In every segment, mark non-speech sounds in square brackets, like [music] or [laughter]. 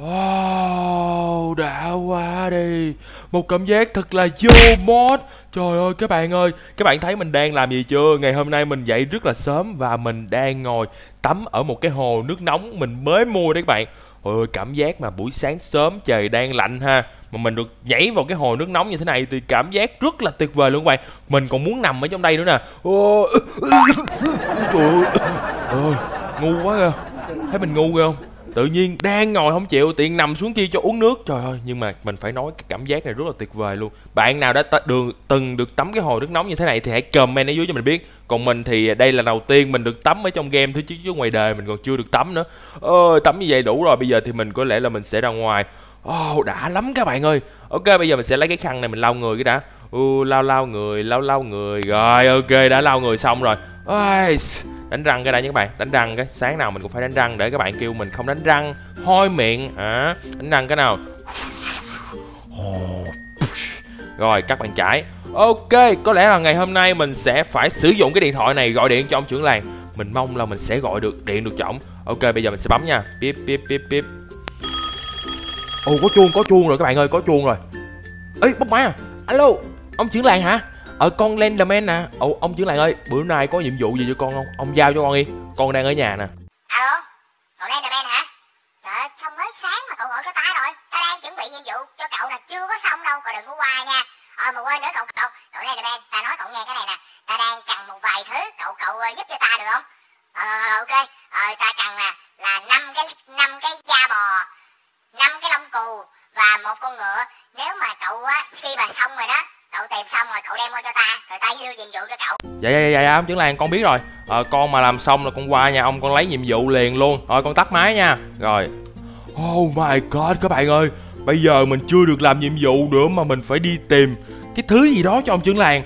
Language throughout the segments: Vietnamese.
Wow, đã quá đi. Một cảm giác thật là vô mod. Trời ơi các bạn ơi Các bạn thấy mình đang làm gì chưa? Ngày hôm nay mình dậy rất là sớm Và mình đang ngồi tắm ở một cái hồ nước nóng Mình mới mua đấy các bạn. Ôi cảm giác mà buổi sáng sớm trời đang lạnh ha. Mà mình được nhảy vào cái hồ nước nóng như thế này Thì cảm giác rất là tuyệt vời luôn các bạn. Mình còn muốn nằm ở trong đây nữa nè. Trời ơi. Ôi, Ngu quá kìa. Thấy mình ngu kìa không? Tự nhiên đang ngồi không chịu tiện nằm xuống chi cho uống nước. Trời ơi nhưng mà mình phải nói cái cảm giác này rất là tuyệt vời luôn. Bạn nào đã t- đường từng được tắm cái hồ nước nóng như thế này thì hãy comment ở dưới cho mình biết. Còn mình thì đây là đầu tiên mình được tắm ở trong game thôi chứ chứ ngoài đời mình còn chưa được tắm nữa. Ơi tắm như vậy đủ rồi bây giờ thì mình có lẽ là mình sẽ ra ngoài. Oh, đã lắm các bạn ơi. Ok bây giờ mình sẽ lấy cái khăn này mình lau người cái đã. Uh, Lau lau người, lau lau người. Rồi ok đã lau người xong rồi. Ôi, đánh răng cái đây nha các bạn. Đánh răng cái sáng nào mình cũng phải đánh răng để các bạn kêu mình không đánh răng. Hôi miệng à, đánh răng cái nào? Rồi các bạn chải. Ok có lẽ là ngày hôm nay mình sẽ phải sử dụng cái điện thoại này gọi điện cho ông trưởng làng. Mình mong là mình sẽ gọi được điện được cho ổng ok bây giờ mình sẽ bấm nha. Pip pip pip pip ồ có chuông có chuông rồi các bạn ơi có chuông rồi. Ấy bấm máy à. Alo ông trưởng làng hả? Ở con Lenderman nè. Ồ, ông trưởng làng ơi bữa nay có nhiệm vụ gì cho con không? Ông giao cho con đi. Con đang ở nhà nè. Alo cậu Lenderman hả? Trời ơi xong mới sáng mà cậu gọi cho ta rồi? Ta đang chuẩn bị nhiệm vụ cho cậu là chưa có xong đâu cậu đừng có qua nha. Ờ mà quên nữa cậu cậu cậu Lenderman ta nói cậu nghe cái này nè. Ta đang cần một vài thứ cậu cậu ờ, giúp cho ta được không? Ờ ok. Ờ ta cần nè là năm cái năm cái da bò năm cái lông cù và một con ngựa. Nếu mà cậu á khi mà xong rồi đó cậu tìm xong rồi cậu đem qua cho ta rồi ta đưa nhiệm vụ cho cậu. Dạ dạ dạ dạ ông trưởng làng con biết rồi. Ờ, con mà làm xong là con qua nhà ông con lấy nhiệm vụ liền luôn. Rồi con tắt máy nha. Rồi. Oh my god các bạn ơi. Bây giờ mình chưa được làm nhiệm vụ nữa mà mình phải đi tìm cái thứ gì đó cho ông trưởng làng.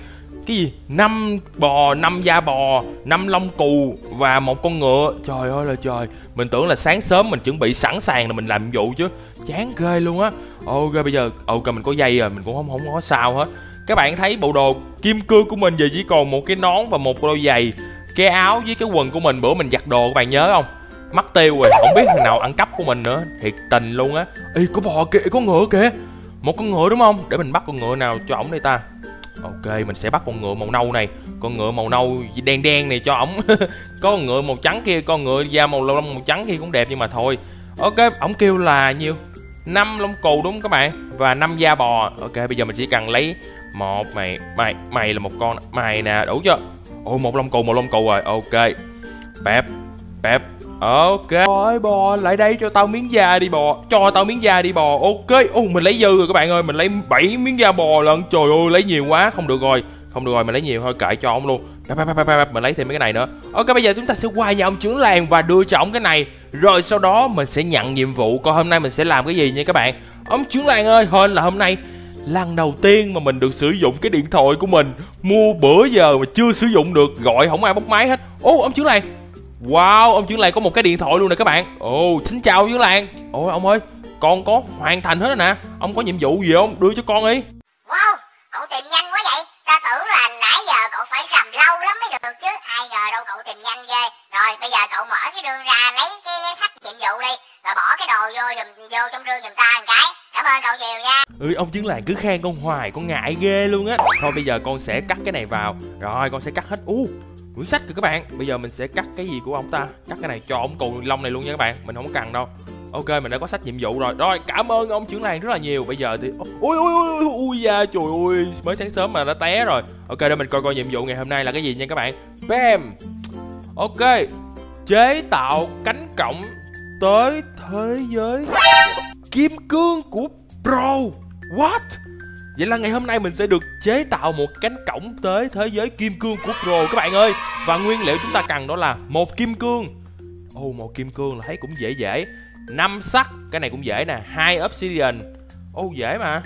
Cái gì? Năm bò năm da bò năm lông cù và một con ngựa. Trời ơi là trời. Mình tưởng là sáng sớm mình chuẩn bị sẵn sàng là mình làm nhiệm vụ chứ. Chán ghê luôn á. Ok bây giờ ok mình có dây rồi mình cũng không không có sao hết các bạn thấy bộ đồ kim cương của mình giờ chỉ còn một cái nón và một đôi giày, cái áo với cái quần của mình. Bữa mình giặt đồ, các bạn nhớ không? Mất tiêu rồi, không biết thằng nào ăn cắp của mình nữa. Thiệt tình luôn á. Ê, có bò kìa, có ngựa kìa. Một con ngựa đúng không? Để mình bắt con ngựa nào cho ổng đây ta. Ok, mình sẽ bắt con ngựa màu nâu này. Con ngựa màu nâu đen đen này cho ổng. [laughs] Có con ngựa màu trắng kia, con ngựa da màu lông màu trắng kia cũng đẹp nhưng mà thôi. Ok, ổng kêu là nhiêu? Năm lông cù đúng không các bạn? Và năm da bò. Ok, bây giờ mình chỉ cần lấy một mày mày mày là một con mày nè đủ chưa? Ồ một lông cù một lông cù rồi ok. Bẹp bẹp ok. Ôi bò lại đây cho tao miếng da đi bò. Cho tao miếng da đi bò ok. Ô mình lấy dư rồi các bạn ơi mình lấy 7 miếng da bò lận. Trời ơi lấy nhiều quá không được rồi không được rồi mình lấy nhiều thôi kệ cho ông luôn. Bẹp, bẹp, bẹp, bẹp, mình lấy thêm mấy cái này nữa. Ok bây giờ chúng ta sẽ qua nhà ông trưởng làng và đưa cho ông cái này. Rồi sau đó mình sẽ nhận nhiệm vụ coi hôm nay mình sẽ làm cái gì nha các bạn? Ông trưởng làng ơi hên là hôm nay lần đầu tiên mà mình được sử dụng cái điện thoại của mình, mua bữa giờ mà chưa sử dụng được, gọi không ai bóc máy hết. Ô, ông trưởng làng. Wow, ông trưởng làng có một cái điện thoại luôn nè các bạn. Ồ xin chào ông trưởng làng. Ôi ông ơi, con có hoàn thành hết rồi nè. Ông có nhiệm vụ gì không? Đưa cho con đi. Wow, cậu tìm nhanh quá vậy. Ta tưởng là nãy giờ cậu phải cầm lâu lắm mới được chứ. Ai ngờ đâu cậu tìm nhanh ghê. Rồi, bây giờ cậu mở cái đường ra lấy cái sách nhiệm vụ đi. Rồi bỏ cái đồ vô dùm vô trong rương giùm ta một cái ơn cậu nhiều nha. Ừ ông chứng làng cứ khen con hoài, con ngại ghê luôn á. Thôi bây giờ con sẽ cắt cái này vào. Rồi, con sẽ cắt hết. U quyển sách kìa các bạn. Bây giờ mình sẽ cắt cái gì của ông ta? Cắt cái này cho ông cù lông này luôn nha các bạn. Mình không có cần đâu. Ok, mình đã có sách nhiệm vụ rồi. Rồi, cảm ơn ông trưởng làng rất là nhiều. Bây giờ thì ui ui ui ui ui da, trời ơi. Mới sáng sớm mà đã té rồi. Ok, để mình coi coi nhiệm vụ ngày hôm nay là cái gì nha các bạn. Bam. Ok. Chế tạo cánh cổng tới thế giới kim cương của Pro What? Vậy là ngày hôm nay mình sẽ được chế tạo một cánh cổng tới thế giới kim cương của Pro các bạn ơi. Và nguyên liệu chúng ta cần đó là một kim cương. Ồ oh, một kim cương là thấy cũng dễ dễ. Năm sắt, cái này cũng dễ nè. Hai obsidian. Ồ oh, dễ mà.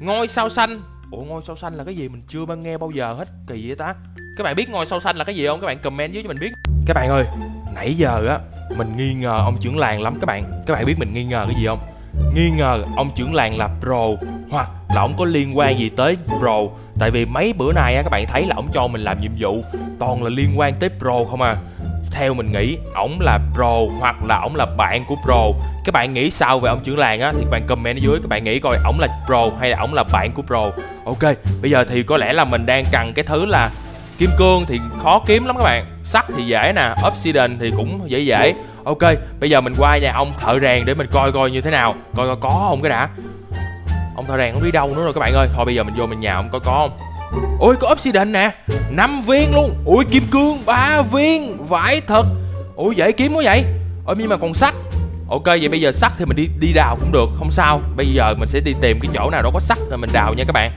Ngôi sao xanh. Ủa ngôi sao xanh là cái gì? Mình chưa bao nghe bao giờ hết. Kỳ vậy ta. Các bạn biết ngôi sao xanh là cái gì không? Các bạn comment dưới cho mình biết. Các bạn ơi Nãy giờ á Mình nghi ngờ ông trưởng làng lắm các bạn. Các bạn biết mình nghi ngờ cái gì không? Nghi ngờ ông trưởng làng là pro, hoặc là ông có liên quan gì tới pro. Tại vì mấy bữa nay á, các bạn thấy là ông cho mình làm nhiệm vụ, toàn là liên quan tới pro không à. Theo mình nghĩ ổng là pro hoặc là ổng là bạn của pro. Các bạn nghĩ sao về ông trưởng làng á, thì các bạn comment ở dưới, các bạn nghĩ coi ổng là pro hay là ổng là bạn của pro. Ok, bây giờ thì có lẽ là mình đang cần cái thứ là kim cương thì khó kiếm lắm các bạn. Sắt thì dễ nè, obsidian thì cũng dễ dễ ok, bây giờ mình qua nhà ông thợ rèn để mình coi coi như thế nào. Coi coi, có không cái đã? Ông thợ rèn không đi đâu nữa rồi các bạn ơi. Thôi bây giờ mình vô mình nhà ông coi có không? Ôi, có obsidian nè. 5 viên luôn. Ui, kim cương, ba viên, vãi thật. Ui, dễ kiếm quá vậy. Ôi, nhưng mà còn sắt. Ok, vậy bây giờ sắt thì mình đi đi đào cũng được, không sao. Bây giờ mình sẽ đi tìm cái chỗ nào đó có sắt rồi mình đào nha các bạn.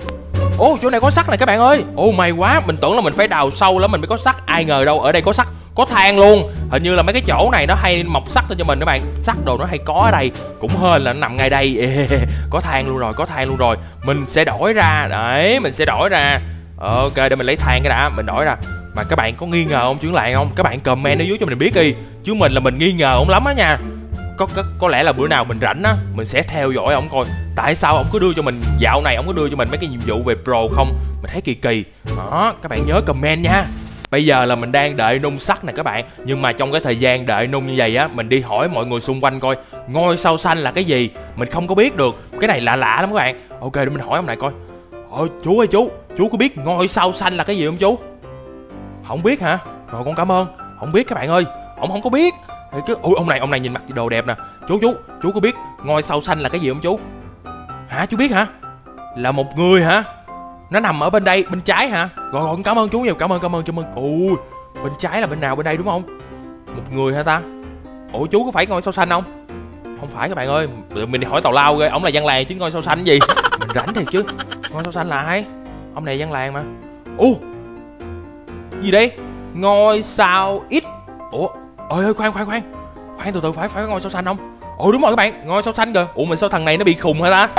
Ô, chỗ này có sắt này các bạn ơi. Ô, may quá, mình tưởng là mình phải đào sâu lắm, mình mới có sắt. Ai ngờ đâu ở đây có sắt. Có than luôn. Hình như là mấy cái chỗ này nó hay mọc sắt lên cho mình các bạn. Sắt đồ nó hay có ở đây. Cũng hên là nó nằm ngay đây. Ê, [laughs] Có than luôn rồi có than luôn rồi. Mình sẽ đổi ra. Đấy mình sẽ đổi ra. Ok để mình lấy than cái đã. Mình đổi ra. Mà các bạn có nghi ngờ ông trưởng lại không? Các bạn comment ở dưới cho mình biết đi. Chứ mình là mình nghi ngờ ông lắm á nha. Có, có có lẽ là bữa nào mình rảnh á mình sẽ theo dõi ông coi. Tại sao ông cứ đưa cho mình dạo này? Ông có đưa cho mình mấy cái nhiệm vụ về pro không? Mình thấy kỳ kỳ. Đó các bạn nhớ comment nha. Bây giờ là mình đang đợi nung sắt nè các bạn. Nhưng mà trong cái thời gian đợi nung như vậy á, Mình đi hỏi mọi người xung quanh coi, Ngôi sao xanh là cái gì? Mình không có biết được. Cái này lạ lạ lắm các bạn. Ok, để mình hỏi ông này coi. Ôi, chú ơi, chú. Chú có biết ngôi sao xanh là cái gì không chú? Không biết hả? Rồi, con cảm ơn. Không biết các bạn ơi. Ông không có biết. Thế chứ ôi, ông này ông này nhìn mặt đồ đẹp nè. Chú chú chú có biết ngôi sao xanh là cái gì không chú? Hả? Chú biết hả? Là một người hả? Nó nằm ở bên đây bên trái hả? Rồi rồi cảm ơn chú nhiều cảm ơn cảm ơn cảm ơn. Ui bên trái là bên nào bên đây đúng không? Một người hả ta? Ủa chú có phải ngôi sao xanh không? Không phải các bạn ơi mình đi hỏi tàu lao rồi ông là dân làng chứ ngôi sao xanh gì? [laughs] Mình rảnh thì chứ. Ngôi sao xanh là ai? Ông này dân làng mà. U gì đây? Ngôi sao ít. Ủa ơi ơi khoan khoan khoan. Khoan từ từ phải phải có ngôi sao xanh không ồ đúng rồi các bạn ngôi sao xanh kìa. Ủa mình sao thằng này nó bị khùng hả ta?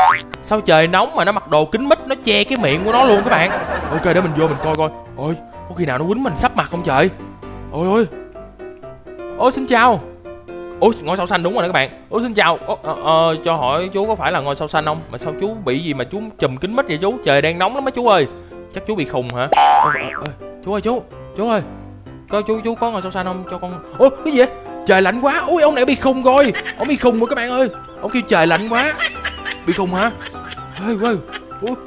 Sao trời nóng mà nó mặc đồ kính mít nó che cái miệng của nó luôn các bạn? Ok để mình vô mình coi coi. Ôi có khi nào nó quýnh mình sắp mặt không trời? Ôi ôi. Ôi xin chào. Ôi ngôi sao xanh đúng rồi đó các bạn. Ôi xin chào. Ô, ờ, ờ, cho hỏi chú có phải là ngôi sao xanh không? Mà sao chú bị gì mà chú chùm kính mít vậy chú? Trời đang nóng lắm á chú ơi. Chắc chú bị khùng hả? Ôi, ôi, ôi, chú ơi chú. Chú ơi. Coi chú chú có ngôi sao xanh không? Cho con. Ôi cái gì vậy? Trời lạnh quá. Ui ông này bị khùng rồi. Ông bị khùng rồi các bạn ơi. Ông kêu trời lạnh quá. Bị khùng hả? Ui ui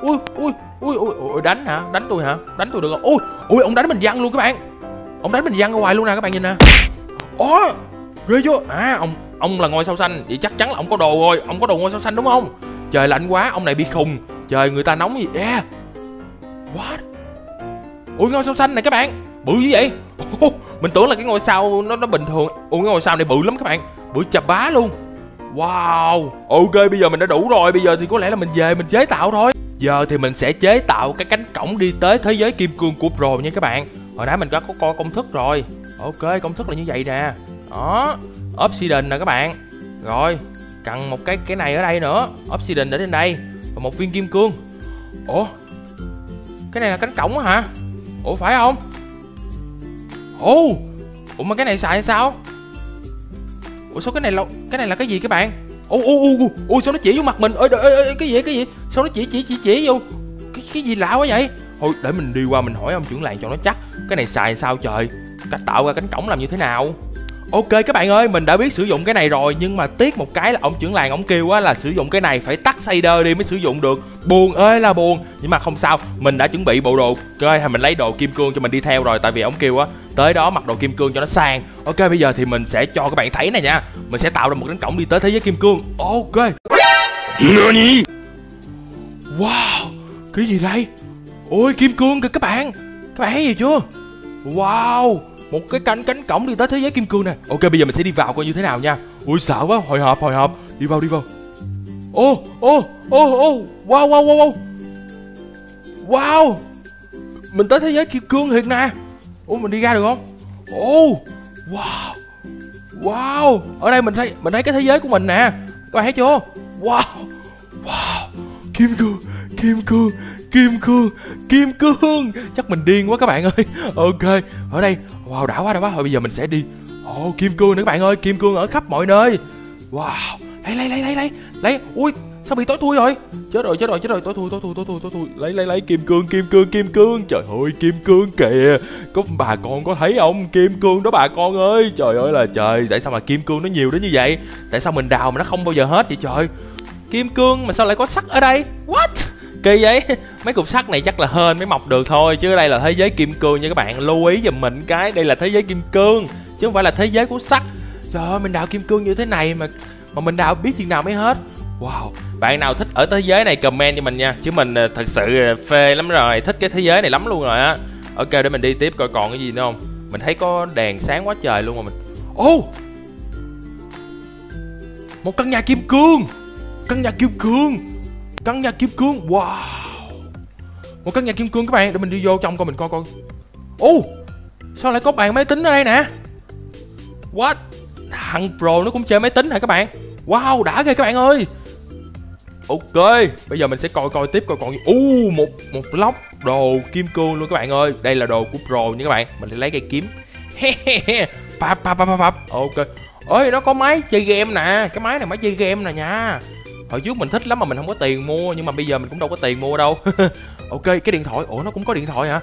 ui ui ui ui ui đánh hả? Đánh tôi hả? Đánh tôi được không? Ui ui ông đánh mình văng luôn các bạn. Ông đánh mình văng ra ngoài luôn nè các bạn nhìn nè. Ó, ghê chưa à ông ông là ngôi sao xanh. Vậy chắc chắn là ông có đồ rồi. Ông có đồ ngôi sao xanh đúng không? Trời lạnh quá ông này bị khùng. Trời người ta nóng gì? Yeah. What? Ui ngôi sao xanh này các bạn. Bự như vậy? Mình tưởng là cái ngôi sao nó nó bình thường. Ủa, cái ngôi sao này bự lắm các bạn. Bự chà bá luôn. Wow, ok, bây giờ mình đã đủ rồi. Bây giờ thì có lẽ là mình về mình chế tạo thôi. Giờ thì mình sẽ chế tạo cái cánh cổng đi tới thế giới kim cương của pro nha các bạn. Hồi nãy mình đã có coi công thức rồi. Ok, công thức là như vậy nè. Đó, obsidian nè các bạn. Rồi, cần một cái cái này ở đây nữa. Obsidian để trên đây và một viên kim cương. Ủa, cái này là cánh cổng hả? Ủa, phải không? Ồ Ủa mà cái này xài sao? Ủa sao cái này là cái này là cái gì các bạn? Ồ ồ ồ ồ sao nó chỉ vô mặt mình? Ơi, ơi, ơi cái gì cái gì? Sao nó chỉ chỉ chỉ chỉ vô? Cái cái gì lạ quá vậy? Thôi để mình đi qua mình hỏi ông trưởng làng cho nó chắc. Cái này xài sao trời? Cách tạo ra cánh cổng làm như thế nào? Ok các bạn ơi, mình đã biết sử dụng cái này rồi Nhưng mà tiếc một cái là ông trưởng làng ông kêu á là sử dụng cái này phải tắt shader đi mới sử dụng được. Buồn ơi là buồn. Nhưng mà không sao, mình đã chuẩn bị bộ đồ Coi mình lấy đồ kim cương cho mình đi theo rồi Tại vì ông kêu á, tới đó mặc đồ kim cương cho nó sang. Ok bây giờ thì mình sẽ cho các bạn thấy này nha. Mình sẽ tạo ra một cánh cổng đi tới thế giới kim cương. Ok. Nani? Wow, cái gì đây? Ôi kim cương kìa các bạn. Các bạn thấy gì chưa? Wow một cái cánh cánh cổng đi tới thế giới kim cương nè. Ok, bây giờ mình sẽ đi vào coi như thế nào nha. Ui, sợ quá. Hồi hộp hồi hộp. Đi vào đi vào. Ô ô ô ô. Wow wow wow wow. Wow. Mình tới thế giới kim cương thiệt nè. Ủa, mình đi ra được không? Ô, wow. Wow. Ở đây mình thấy mình thấy cái thế giới của mình nè. Các bạn thấy chưa? Wow. Wow. Kim cương kim cương kim cương kim cương chắc mình điên quá các bạn ơi. [laughs] Ok ở đây. Wow đã quá đã quá. Thôi bây giờ mình sẽ đi. Ồ oh, kim cương nữa các bạn ơi. Kim cương ở khắp mọi nơi. Wow. Lấy lấy lấy lấy lấy. Lấy. Ui sao bị tối thui rồi chết rồi chết rồi chết rồi. Tối thui tối thui tối thui tối thui. Lấy lấy lấy. Kim cương kim cương kim cương trời ơi kim cương kìa. Có bà con có thấy không kim cương đó bà con ơi? Trời ơi là trời. Tại sao mà kim cương nó nhiều đến như vậy? Tại sao mình đào mà nó không bao giờ hết vậy trời? Kim cương mà sao lại có sắt ở đây? What? Kỳ vậy [laughs] mấy cục sắt này chắc là hên mới mọc được thôi, chứ đây là thế giới kim cương nha các bạn. Lưu ý giùm mình cái, đây là thế giới kim cương, chứ không phải là thế giới của sắt. Trời ơi, mình đào kim cương như thế này mà mà mình đào biết chừng nào mới hết. Wow. Bạn nào thích ở thế giới này comment cho mình nha, chứ mình ờ, thật sự ờ, phê lắm rồi, thích cái thế giới này lắm luôn rồi á. Ok, để mình đi tiếp coi còn cái gì nữa không? Mình thấy có đèn sáng quá trời luôn mà mình, ô! Oh! một căn nhà kim cương, căn nhà kim cương căn nhà kim cương. Wow. Một căn nhà kim cương các bạn để mình đi vô trong coi mình coi coi. Ô oh! sao lại có bàn máy tính ở đây nè? What? Thằng pro nó cũng chơi máy tính hả các bạn? Wow đã ghê các bạn ơi. Ok bây giờ mình sẽ coi coi tiếp coi còn gì. U uh, một một lóc đồ kim cương luôn các bạn ơi. Đây là đồ của pro nha các bạn. Mình sẽ lấy cây kiếm. Pap pap pap pap ok. Ơi nó có máy chơi game nè. Cái máy này máy chơi game nè nha hồi trước mình thích lắm mà mình không có tiền mua, nhưng mà bây giờ mình cũng đâu có tiền mua đâu. [laughs] Ok, cái điện thoại. Ủa, nó cũng có điện thoại hả?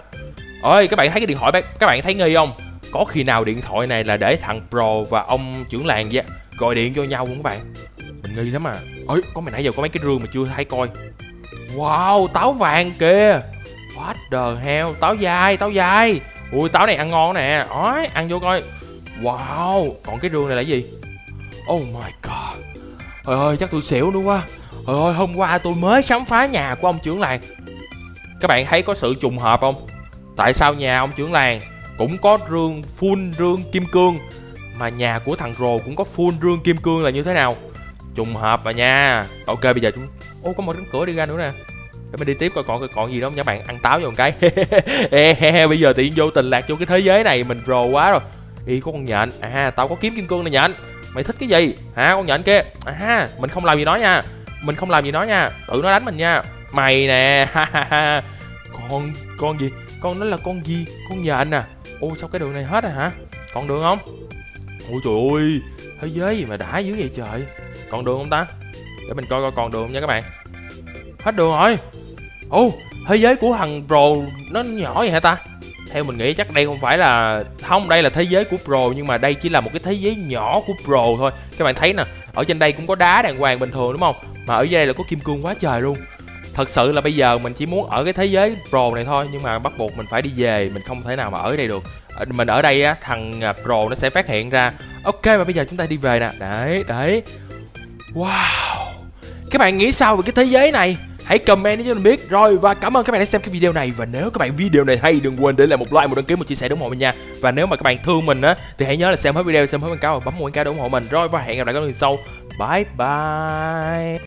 Ơi các bạn thấy cái điện thoại các bạn thấy nghi không? Có khi nào điện thoại này là để thằng pro và ông trưởng làng vậy? Gọi điện cho nhau không các bạn? Mình nghi lắm à. Ơi có mày nãy giờ có mấy cái rương mà chưa thấy coi. Wow, táo vàng kìa. What the hell? Táo dai táo dai. Ui, táo này ăn ngon nè. Ói ăn vô coi. Wow, còn cái rương này là gì? Oh my god trời ơi, chắc tôi xỉu nữa quá. Trời ơi, hôm qua tôi mới khám phá nhà của ông trưởng làng. Các bạn thấy có sự trùng hợp không? Tại sao nhà ông trưởng làng cũng có rương, full rương kim cương, mà nhà của thằng rồ cũng có full rương kim cương là như thế nào? Trùng hợp mà nha. Ok, bây giờ chúng ô, có một cánh cửa đi ra nữa nè. Để mình đi tiếp coi còn còn gì đó nha bạn ăn táo vô một cái. [laughs] Bây giờ tiện vô tình lạc vô cái thế giới này mình rồ quá rồi. Y có con nhện. À tao có kiếm kim cương này nhện mày thích cái gì? Hả, con nhện kia? À mình không làm gì nó nha. Mình không làm gì nó nha. Tự nó đánh mình nha. Mày nè. Con con gì? Con nó là con gì? Con nhện à? Ô, sao cái đường này hết rồi hả? Còn đường không? Ôi trời ơi, thế giới gì mà đã dữ vậy trời. Còn đường không ta? Để mình coi coi còn đường không nha các bạn. Hết đường rồi. Ô, thế giới của thằng pro nó nhỏ vậy hả ta? Theo mình nghĩ chắc đây không phải là không, đây là thế giới của pro, nhưng mà đây chỉ là một cái thế giới nhỏ của pro thôi. Các bạn thấy nè, ở trên đây cũng có đá đàng hoàng bình thường, đúng không? Mà ở dưới đây là có kim cương quá trời luôn. Thật sự là bây giờ mình chỉ muốn ở cái thế giới pro này thôi, nhưng mà bắt buộc mình phải đi về, mình không thể nào mà ở đây được. Mình ở đây á, thằng à, pro nó sẽ phát hiện ra, ok và bây giờ chúng ta đi về nè. Đấy đấy. Wow. Các bạn nghĩ sao về cái thế giới này? Hãy comment để cho mình biết. Rồi, và cảm ơn các bạn đã xem cái video này. Và nếu các bạn video này hay, đừng quên để lại một like, một đăng ký, một chia sẻ ủng hộ mình nha. Và nếu mà các bạn thương mình á, thì hãy nhớ là xem hết video, xem hết quảng cáo và bấm quảng cáo để ủng hộ mình. Rồi, và hẹn gặp lại các lần sau. Bye bye.